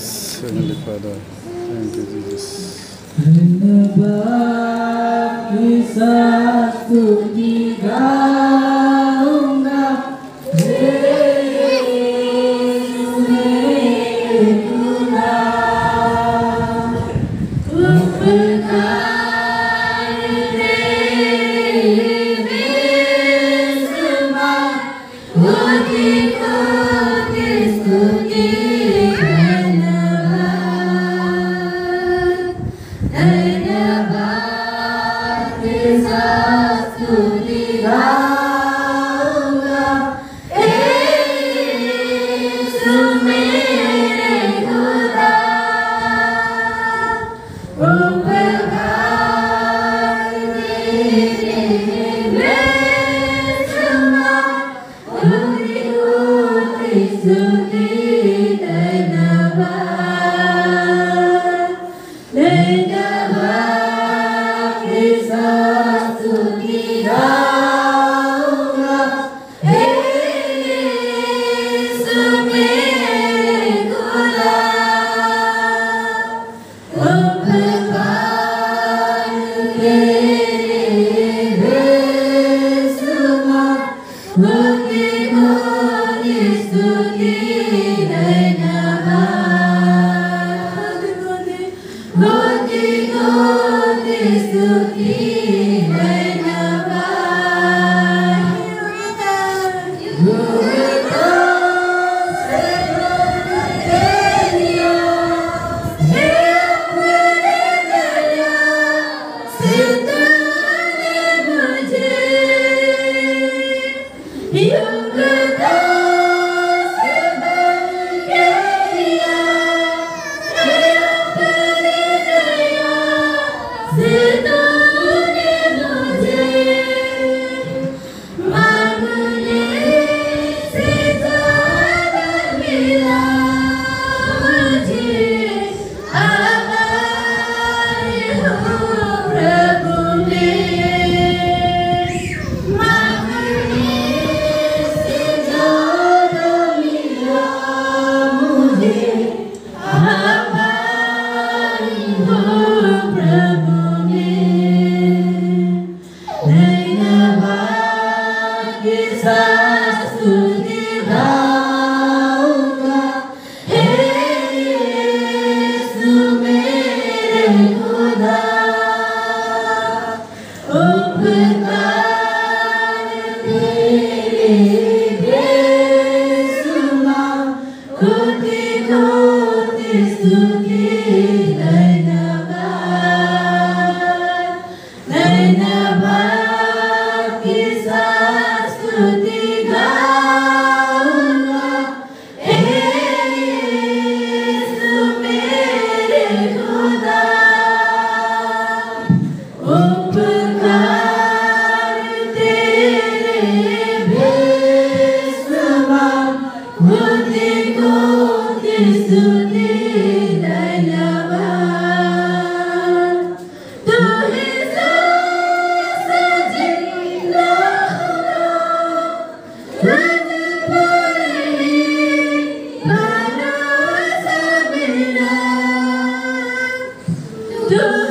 Yes, Heavenly Father. Thank you, Jesus. And the Till Dynamite is Never